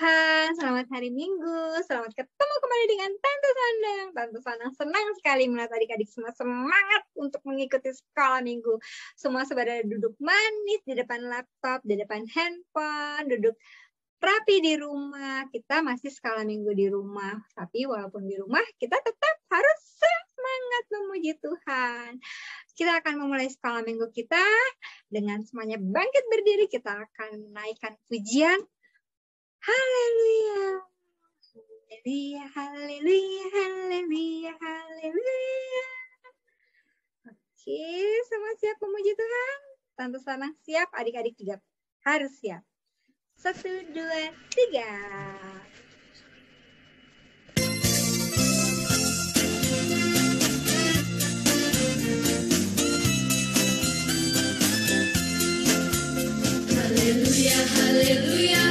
Tuhan, selamat hari Minggu, selamat ketemu kembali dengan Tante Sandang. Tante Sandang senang sekali melihat adik-adik semua semangat untuk mengikuti sekolah Minggu. Semua sebenarnya duduk manis di depan laptop, di depan handphone, duduk rapi di rumah. Kita masih sekolah Minggu di rumah, tapi walaupun di rumah kita tetap harus semangat memuji Tuhan. Kita akan memulai sekolah minggu kita dengan semuanya bangkit berdiri. Kita akan naikkan pujian Haleluya. Haleluya, haleluya, haleluya, haleluya. Oke, semua siap memuji Tuhan? Tante Sanang siap, adik-adik juga harus siap. Satu, dua, tiga. Haleluya, haleluya,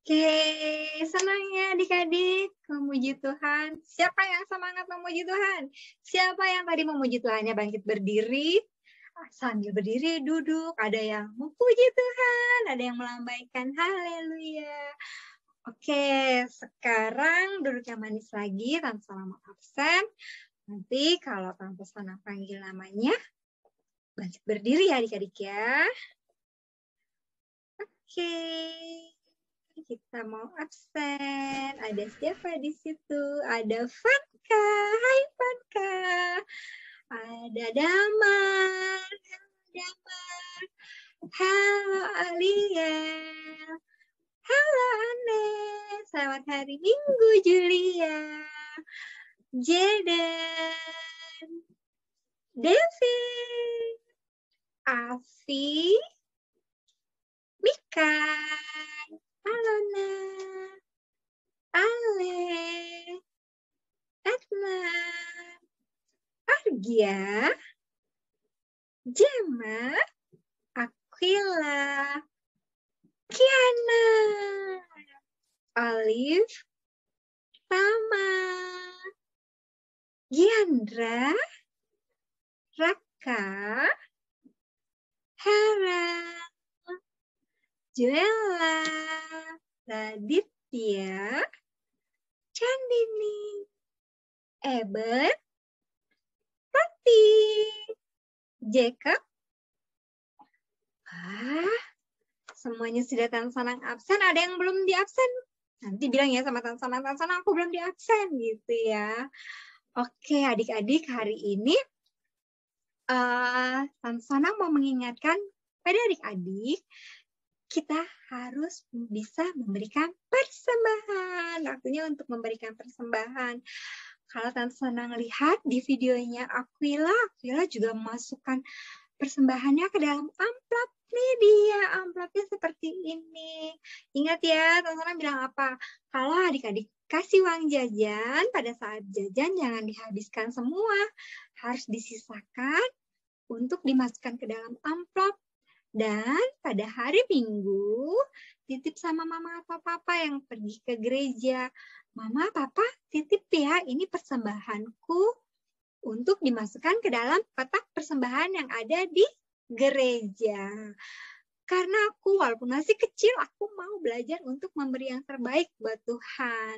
Oke, senang ya adik-adik memuji Tuhan. Siapa yang semangat memuji Tuhan? Siapa yang tadi memuji Tuhannya bangkit berdiri? Sambil berdiri duduk, ada yang memuji Tuhan, ada yang melambaikan haleluya. Oke, sekarang duduk yang manis lagi, Tante Salama absen. Nanti kalau Tante Sana panggil namanya, bangkit berdiri ya adik-adik ya. Oke, kita mau absen. Ada siapa di situ? Ada Vanka. Hai Vanka. Ada Damar. Halo Damar. Halo Aliel. Halo Anne. Selamat hari Minggu Julia. Jaden. Devin. Afi. Mika. Halo Nak. Ale. Edna. Argia. Gemma. Aquila. Kiana. Olive. Tama. Giandra. Raka. Hera. Joella, Raditya, Chandini, Eben, Tati, Jacob. Wah, semuanya sudah Tan Sanang absen, ada yang belum di absen? Nanti bilang ya sama Tan Sanang, Tan Sanang aku belum di absen gitu ya. Oke, adik-adik hari ini uh, Tan Sanang mau mengingatkan pada adik-adik kita harus bisa memberikan persembahan. Waktunya untuk memberikan persembahan. Kalau Tante Senang lihat di videonya Aquila, Aquila juga memasukkan persembahannya ke dalam amplop. Nih dia, amplopnya seperti ini. Ingat ya, Tante bilang apa? Kalau adik-adik kasih uang jajan, pada saat jajan jangan dihabiskan semua. Harus disisakan untuk dimasukkan ke dalam amplop dan pada hari Minggu, titip sama mama atau papa yang pergi ke gereja. Mama, papa, titip ya, ini persembahanku untuk dimasukkan ke dalam kotak persembahan yang ada di gereja. Karena aku walaupun masih kecil, aku mau belajar untuk memberi yang terbaik buat Tuhan.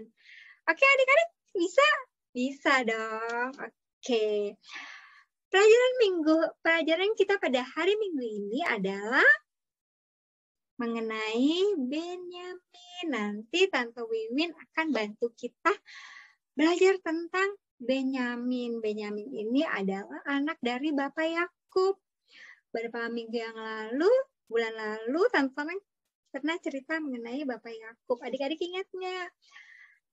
Oke adik-adik, bisa? Bisa dong. Oke. Pelajaran minggu, pelajaran kita pada hari minggu ini adalah mengenai Benyamin. Nanti Tante Wiwin akan bantu kita belajar tentang Benyamin. Benyamin ini adalah anak dari Bapak Yakub. Beberapa minggu yang lalu, bulan lalu, Tante pernah cerita mengenai Bapak Yakub. Adik-adik ingatnya.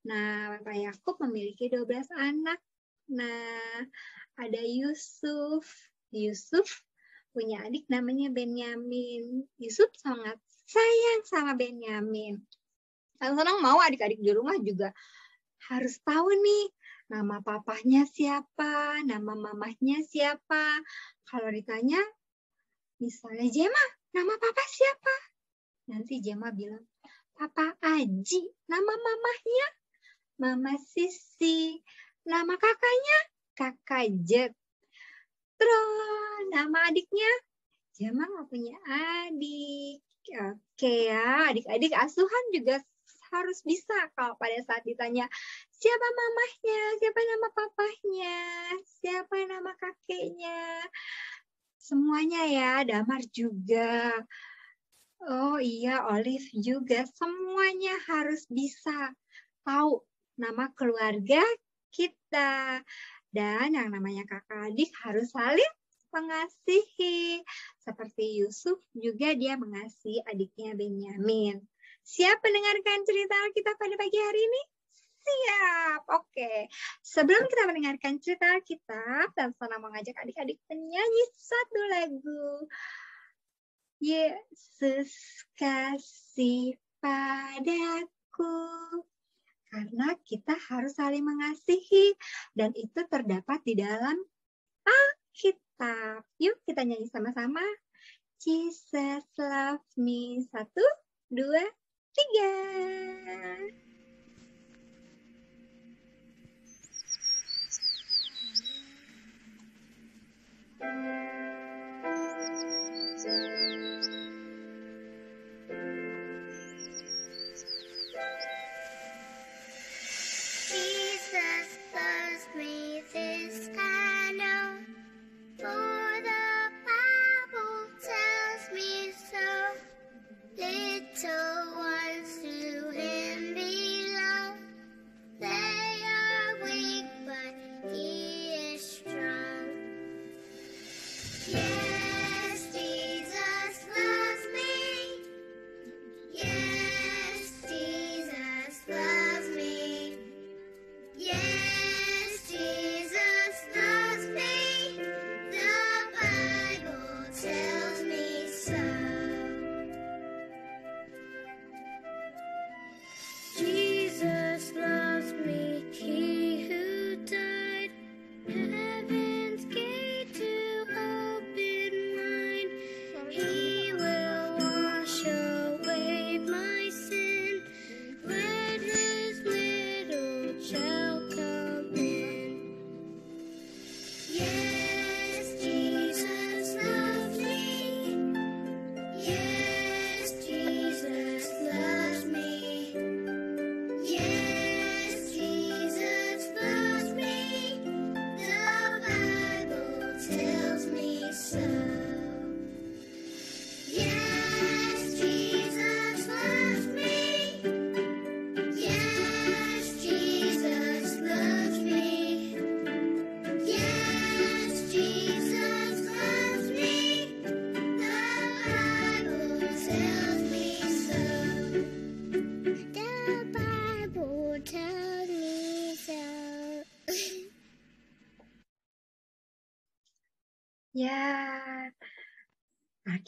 Nah, Bapak Yakub memiliki 12 anak. Nah, ada Yusuf. Yusuf punya adik namanya Benyamin. Yusuf sangat sayang sama Benyamin. Senang mau adik-adik di rumah juga harus tahu nih nama papahnya siapa, nama mamahnya siapa. Kalau ditanya, misalnya Jema, nama papa siapa? Nanti Jema bilang, Papa Aji, nama mamahnya Mama Sisi, nama kakaknya kakak Jet. Terus nama adiknya Jama nggak punya adik. Oke ya, adik-adik asuhan juga harus bisa kalau pada saat ditanya siapa mamahnya, siapa nama papahnya, siapa nama kakeknya. Semuanya ya, Damar juga. Oh iya, Olive juga. Semuanya harus bisa tahu nama keluarga kita. Dan yang namanya kakak adik harus saling mengasihi. Seperti Yusuf juga dia mengasihi adiknya Benyamin. Siap mendengarkan cerita kita pada pagi hari ini? Siap. Oke. Sebelum kita mendengarkan cerita kita, dan sana mengajak adik-adik menyanyi satu lagu. Yesus kasih padaku karena kita harus saling mengasihi dan itu terdapat di dalam Alkitab. Yuk kita nyanyi sama-sama. Jesus love me. Satu, dua, tiga. Jesus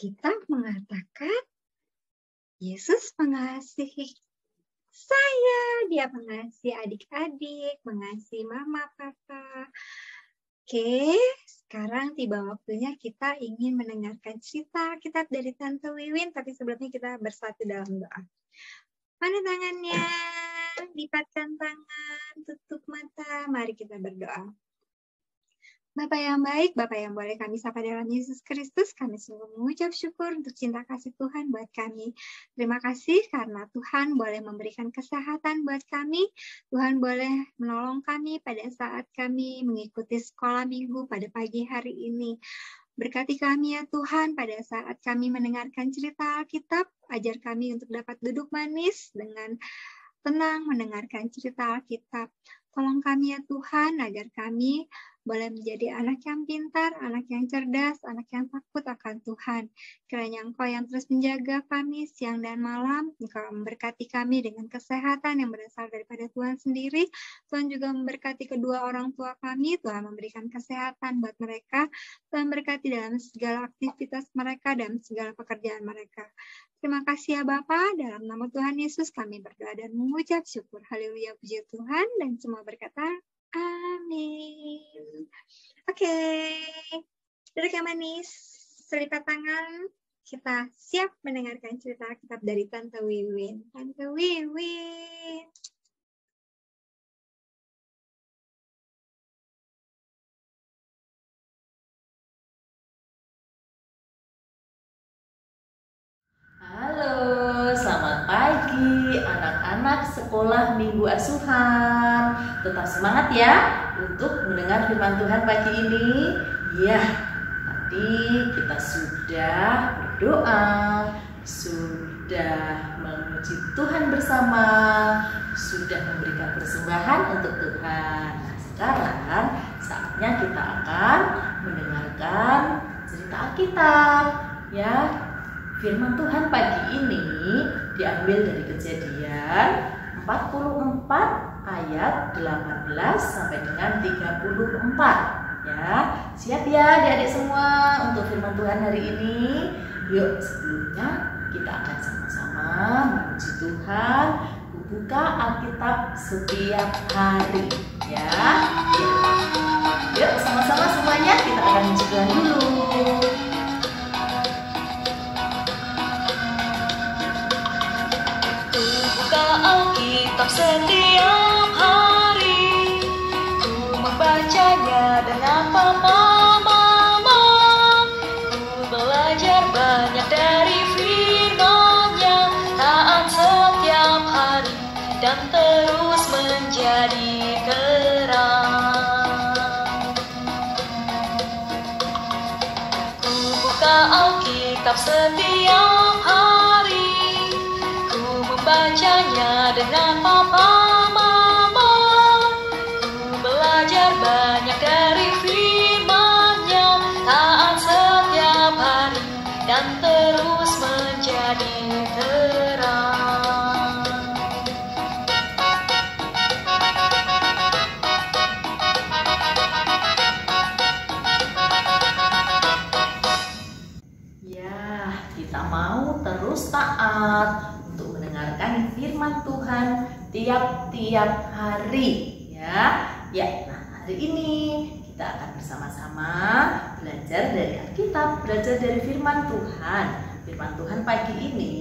Alkitab mengatakan Yesus mengasihi saya, dia mengasihi adik-adik, mengasihi mama, papa. Oke, sekarang tiba waktunya kita ingin mendengarkan cerita kitab dari Tante Wiwin, tapi sebelumnya kita bersatu dalam doa. Mana tangannya? Lipatkan tangan, tutup mata. Mari kita berdoa. Bapak yang baik, Bapak yang boleh kami sapa dalam Yesus Kristus, kami sungguh mengucap syukur untuk cinta kasih Tuhan buat kami. Terima kasih karena Tuhan boleh memberikan kesehatan buat kami, Tuhan boleh menolong kami pada saat kami mengikuti sekolah minggu pada pagi hari ini. Berkati kami ya Tuhan pada saat kami mendengarkan cerita Alkitab, ajar kami untuk dapat duduk manis dengan tenang mendengarkan cerita Alkitab. Tolong kami ya Tuhan agar kami boleh menjadi anak yang pintar, anak yang cerdas, anak yang takut akan Tuhan. Kiranya Engkau yang terus menjaga kami siang dan malam, Engkau memberkati kami dengan kesehatan yang berasal daripada Tuhan sendiri. Tuhan juga memberkati kedua orang tua kami, Tuhan memberikan kesehatan buat mereka, Tuhan berkati dalam segala aktivitas mereka dan segala pekerjaan mereka. Terima kasih ya Bapa, dalam nama Tuhan Yesus kami berdoa dan mengucap syukur. Haleluya, puji Tuhan, dan semua berkata, Amin. Oke, duduk yang manis, selipat tangan, kita siap mendengarkan cerita kitab dari Tante Wiwin. Tante Wiwin. Sekolah minggu asuhan. Tetap semangat ya untuk mendengar firman Tuhan pagi ini. Ya, tadi kita sudah berdoa, sudah memuji Tuhan bersama, sudah memberikan persembahan untuk Tuhan. Nah, sekarang saatnya kita akan mendengarkan cerita Alkitab. Ya, Firman Tuhan pagi ini diambil dari Kejadian 44 ayat 18 sampai dengan 34 ya. Siap ya Adik-adik semua untuk firman Tuhan hari ini? Yuk, sebelumnya kita akan sama-sama memuji Tuhan, buka Alkitab setiap hari ya. Yuk, sama-sama semuanya kita akan memuji Tuhan dulu. Buka setiap hari Ku membacanya dengan papa mama Ku belajar banyak dari firman-Nya. Taat setiap hari dan terus menjadi terang Ku buka Alkitab setiap tiap-tiap hari, ya. Ya, nah hari ini kita akan bersama-sama belajar dari Alkitab, belajar dari firman Tuhan. Firman Tuhan pagi ini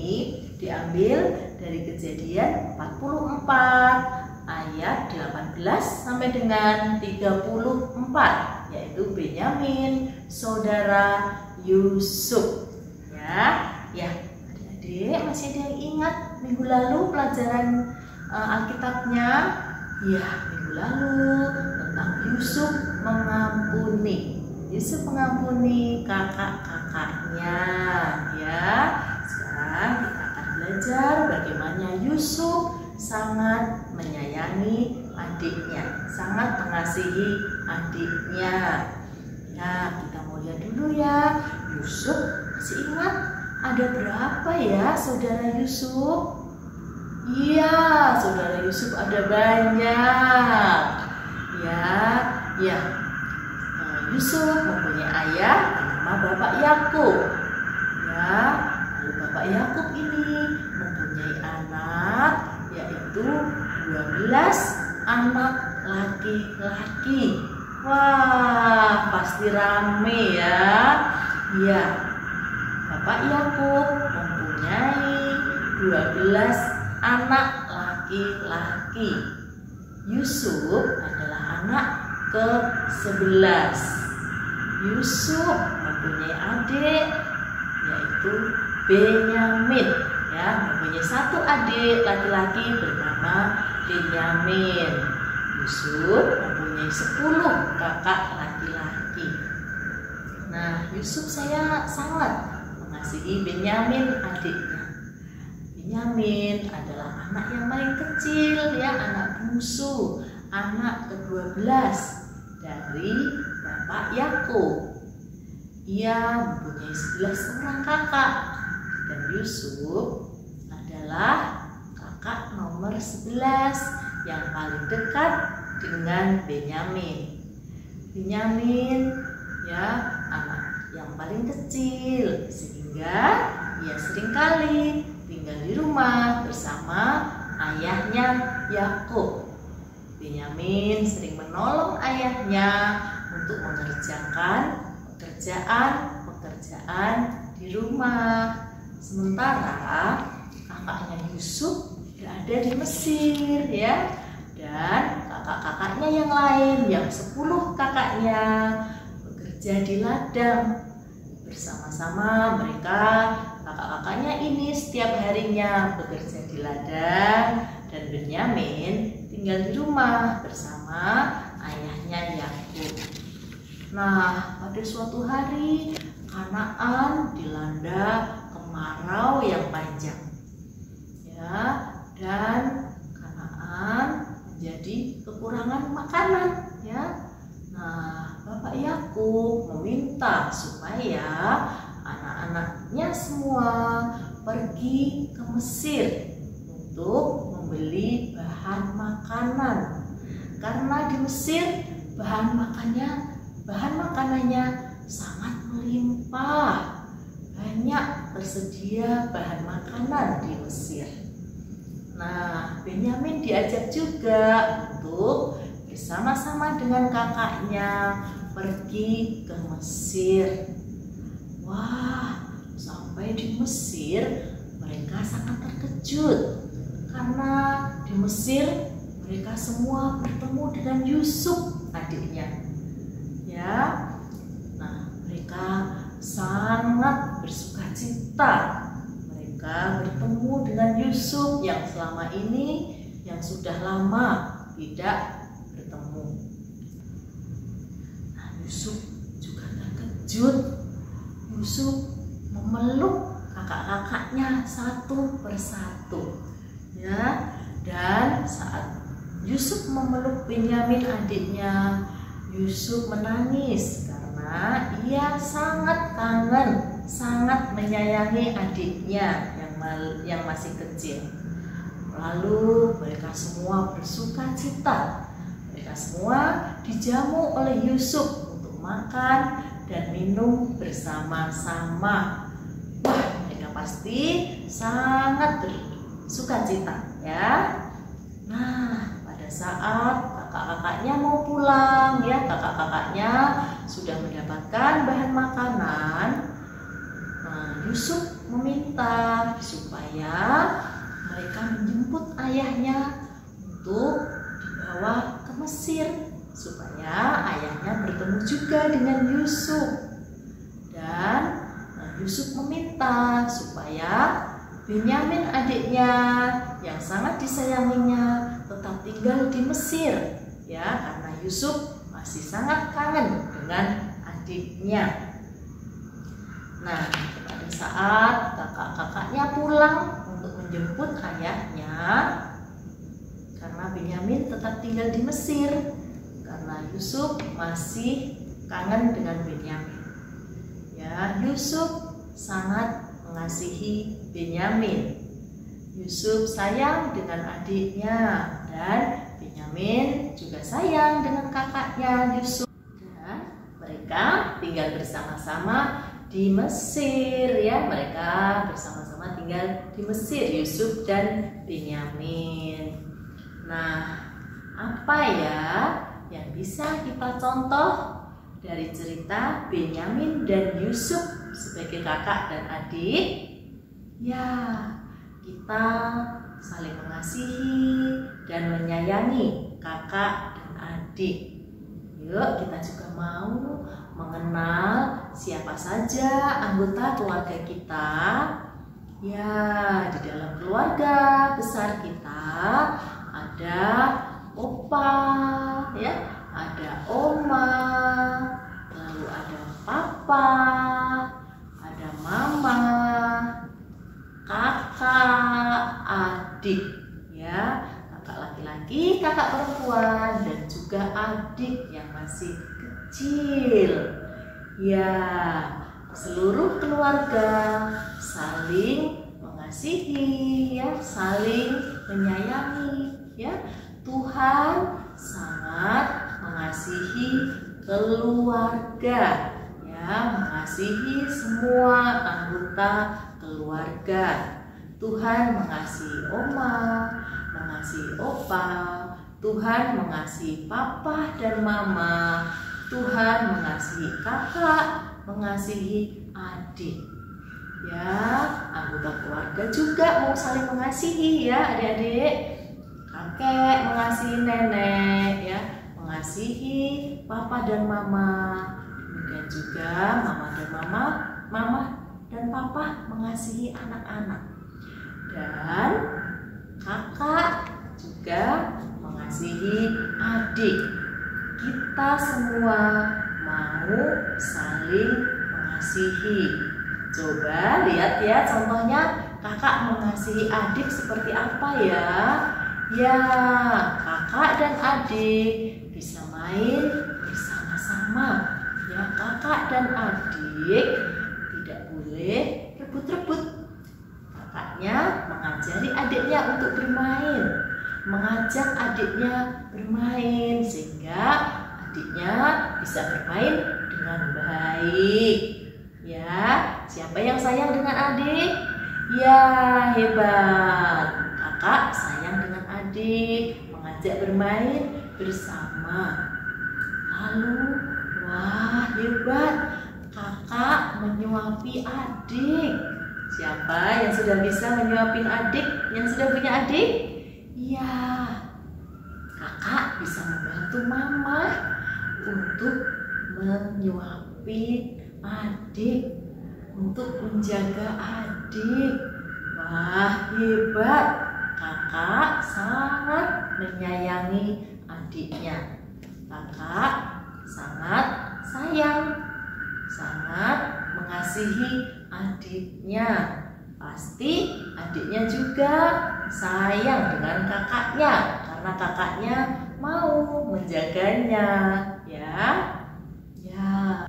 diambil dari Kejadian 44 ayat 18 sampai dengan 34 yaitu Benyamin saudara Yusuf ya ya adik-adik masih ada yang ingat minggu lalu pelajaran eh, Alkitabnya ya minggu lalu tentang Yusuf mengampuni. Yusuf mengampuni kakak-kakaknya ya. Sekarang kita akan belajar bagaimana Yusuf sangat menyayangi adiknya sangat mengasihi adiknya. Ya kita mau lihat dulu ya Yusuf masih ingat ada berapa ya saudara Yusuf? Iya, saudara Yusuf ada banyak. Ya, ya. Nah, Yusuf mempunyai ayah Bapak Yakub. Ya, lalu Bapak Yakub ini mempunyai anak yaitu 12 anak laki-laki. Wah, pasti rame ya. Ya, Bapak Yakub mempunyai 12 anak laki-laki. Yusuf adalah anak ke-11. Yusuf mempunyai adik yaitu Benyamin ya, mempunyai satu adik laki-laki bernama Benyamin. Yusuf mempunyai 10 kakak laki-laki. Nah, Yusuf saya sangat mengasihi Benyamin adiknya. Benyamin adalah anak yang paling kecil ya, anak bungsu, anak ke-12 dari Bapak Yakub. Ia mempunyai 11 orang kakak dan Yusuf adalah kakak nomor 11 yang paling dekat dengan Benyamin. Benyamin ya anak yang paling kecil sehingga ia sering kali tinggal di rumah bersama ayahnya Yakub. Benyamin sering menolong ayahnya untuk mengerjakan pekerjaan-pekerjaan di rumah. Sementara kakaknya Yusuf berada di Mesir ya. Dan kakak-kakaknya yang lain yang 10 kakaknya bekerja di ladang. Bersama-sama mereka kakak-kakaknya ini setiap harinya bekerja di ladang dan Benyamin tinggal di rumah bersama ayahnya Yakub. Nah, pada suatu hari Kanaan dilanda kemarau yang panjang. Ya, dan Kanaan menjadi kekurangan makanan, ya. Nah, Bapak Yakub meminta supaya anak-anaknya semua pergi ke Mesir untuk membeli bahan makanan. Karena di Mesir bahan makannya bahan makanannya sangat melimpah. Banyak tersedia bahan makanan di Mesir. Nah, Benyamin diajak juga untuk bersama-sama dengan kakaknya pergi ke Mesir. Wah, sampai di Mesir mereka sangat terkejut karena di Mesir mereka semua bertemu dengan Yusuf adiknya. Ya, nah mereka sangat bersuka cita. Mereka bertemu dengan Yusuf yang selama ini yang sudah lama tidak bertemu. Nah, Yusuf juga terkejut. Yusuf memeluk kakak-kakaknya satu persatu. Ya, dan saat Yusuf memeluk Benyamin adiknya, Yusuf menangis karena ia sangat kangen, sangat menyayangi adiknya yang mal- yang masih kecil. Lalu mereka semua bersuka cita. Mereka semua dijamu oleh Yusuf untuk makan dan minum bersama-sama. Wah, mereka pasti sangat bersuka cita ya. Nah, pada saat kakak-kakaknya mau pulang ya, kakak-kakaknya sudah mendapatkan bahan makanan. Nah, Yusuf meminta supaya mereka menjemput ayahnya untuk dibawa ke Mesir supaya ayahnya bertemu juga dengan Yusuf. Dan nah, Yusuf meminta supaya Benyamin adiknya yang sangat disayanginya tetap tinggal di Mesir ya karena Yusuf masih sangat kangen dengan adiknya. Nah, pada saat kakak-kakaknya pulang untuk menjemput ayahnya karena Benyamin tetap tinggal di Mesir karena Yusuf masih kangen dengan Benyamin. Ya, Yusuf sangat mengasihi Benyamin. Yusuf sayang dengan adiknya dan Benyamin juga sayang dengan kakaknya Yusuf. Dan mereka tinggal bersama-sama di Mesir ya mereka bersama-sama tinggal di Mesir Yusuf dan Benyamin. Nah, apa ya yang bisa kita contoh dari cerita Benyamin dan Yusuf sebagai kakak dan adik? Ya, kita saling mengasihi dan menyayangi kakak dan adik. Yuk, kita juga mau mengenal siapa saja anggota keluarga kita. Ya, di dalam keluarga besar kita ada opa, ya, ada oma, lalu ada papa, ada mama, kakak, adik, ya, kakak laki-laki, kakak perempuan, dan juga adik yang masih kecil. Ya, seluruh keluarga saling mengasihi, ya, saling menyayangi, ya. Tuhan sangat mengasihi keluarga, ya, mengasihi semua anggota keluarga. Tuhan mengasihi oma, mengasihi opa, Tuhan mengasihi papa dan mama, Tuhan mengasihi kakak, mengasihi adik. Ya, anggota keluarga juga mau saling mengasihi ya adik-adik. Kakek mengasihi nenek ya, mengasihi papa dan mama. Kemudian juga mama dan mama, mama dan papa mengasihi anak-anak. Dan kakak juga mengasihi adik. Kita semua mau saling mengasihi. Coba lihat ya contohnya kakak mengasihi adik seperti apa ya? Ya, kakak dan adik bisa main bersama-sama. Ya, kakak dan adik tidak boleh rebut-rebut. Kakaknya mengajari adiknya untuk bermain, mengajak adiknya bermain sehingga adiknya bisa bermain dengan baik. Ya, siapa yang sayang dengan adik? Ya, hebat. Kakak adik, mengajak bermain bersama. Lalu, wah hebat. Kakak menyuapi adik. Siapa yang sudah bisa menyuapin adik? Yang sudah punya adik? Iya. Kakak bisa membantu mama untuk menyuapi adik, untuk menjaga adik. Wah, hebat. Kakak sangat menyayangi adiknya. Kakak sangat sayang, sangat mengasihi adiknya. Pasti adiknya juga sayang dengan kakaknya karena kakaknya mau menjaganya, ya. Ya.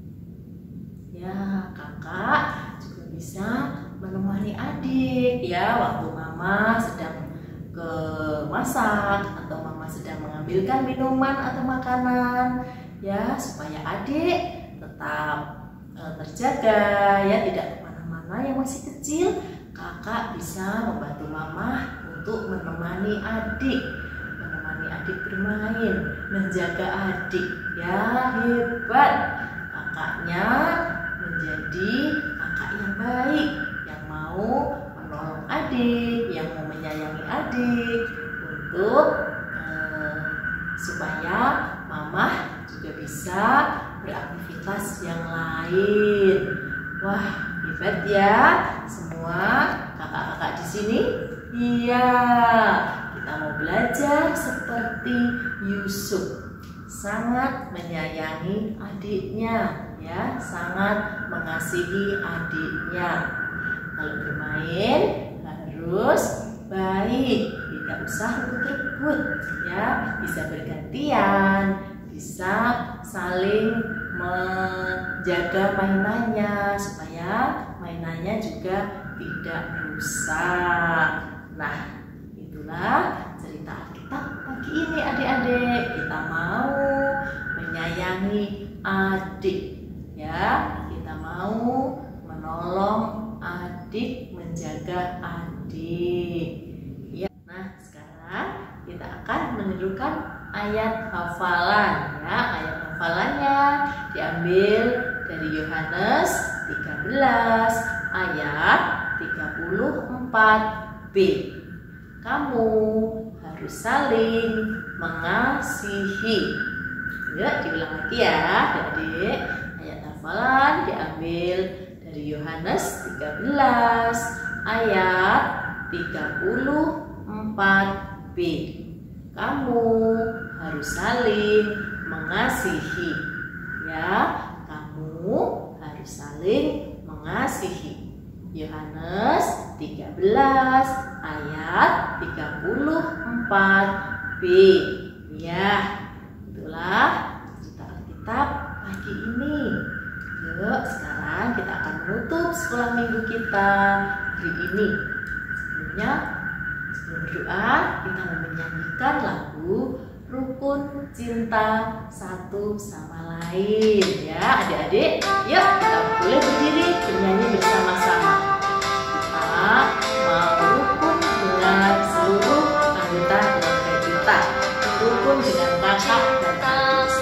Ya, kakak juga bisa menemani adik ya waktu mama sedang ke masak atau mama sedang mengambilkan minuman atau makanan ya supaya adik tetap eh, terjaga ya tidak ke mana-mana yang masih kecil kakak bisa membantu mama untuk menemani adik menemani adik bermain menjaga adik ya hebat. Kakaknya menjadi kakak yang baik yang mau menolong adik yang mau menyayangi adik untuk eh, supaya mama juga bisa beraktivitas yang lain. Wah hebat ya semua kakak-kakak di sini. Iya kita mau belajar seperti Yusuf. Sangat menyayangi adiknya ya. Sangat mengasihi adiknya. Kalau bermain harus baik. Tidak usah rebut-rebut ya. Bisa bergantian bisa saling menjaga mainannya supaya mainannya juga tidak rusak. Nah itulah cerita kita pagi ini adik-adik. Kita mau menyayangi adik ya. Kita mau menolong adik menjaga adik. menunjukkan ayat hafalan ya. Ayat hafalannya diambil dari Yohanes 13 ayat 34b kamu harus saling mengasihi. Ya diulang lagi ya jadi ayat hafalan diambil dari Yohanes 13 ayat 34b kamu harus saling mengasihi. Ya, kamu harus saling mengasihi. Yohanes 13 ayat 34b. Ya, itulah cerita Alkitab pagi ini. Yuk, sekarang kita akan menutup sekolah minggu kita hari ini. Sebelumnya, sebelum berdoa, kita menyanyikan lagu Rukun Cinta Satu Sama Lain. Ya, adik-adik, yuk kita boleh berdiri bernyanyi bersama-sama. Kita mau rukun dengan seluruh anggota keluarga kita. Rukun dengan kakak dan adik.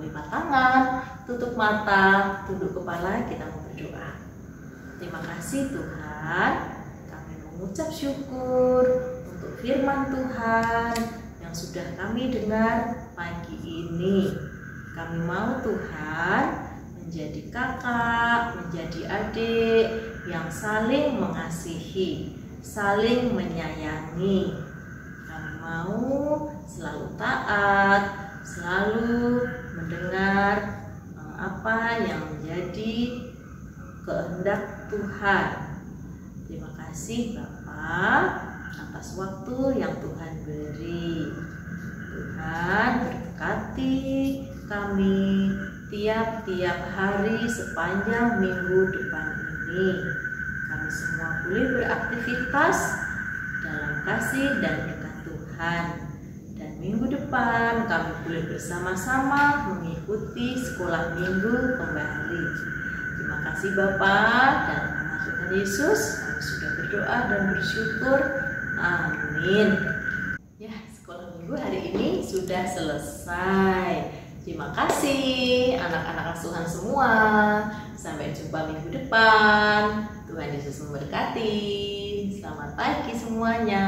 Kita mau lipat tangan, tutup mata, tunduk kepala, kita mau berdoa. Terima kasih Tuhan, kami mengucap syukur untuk firman Tuhan yang sudah kami dengar pagi ini. Kami mau Tuhan menjadi kakak, menjadi adik yang saling mengasihi, saling menyayangi. Kami mau selalu taat, selalu mendengar eh, apa yang menjadi kehendak Tuhan. Terima kasih Bapak atas waktu yang Tuhan beri. Tuhan berkati kami tiap-tiap hari sepanjang minggu depan ini. Kami semua boleh beraktivitas dalam kasih dan dekat Tuhan. Minggu depan kami boleh bersama-sama mengikuti sekolah minggu kembali. Terima kasih Bapak dan nama Tuhan Yesus. Kami sudah berdoa dan bersyukur. Amin. Ya, sekolah minggu hari ini sudah selesai. Terima kasih anak-anak asuhan semua. Sampai jumpa minggu depan. Tuhan Yesus memberkati. Selamat pagi semuanya.